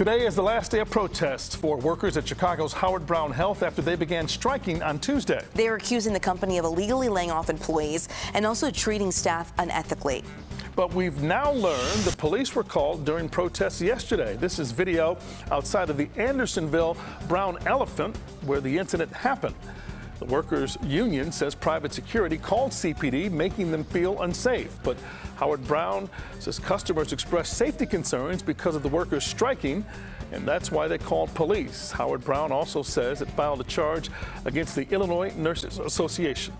Today is the last day of protests for workers at Chicago's Howard Brown Health after they began striking on Tuesday. They are accusing the company of illegally laying off employees and also treating staff unethically. But we've now learned the police were called during protests yesterday. This is video outside of the Andersonville Brown Elephant where the incident happened. The workers' union says private security called CPD, making them feel unsafe. But Howard Brown says customers expressed safety concerns because of the workers striking, and that's why they called police. Howard Brown also says it filed a charge against the Illinois Nurses Association.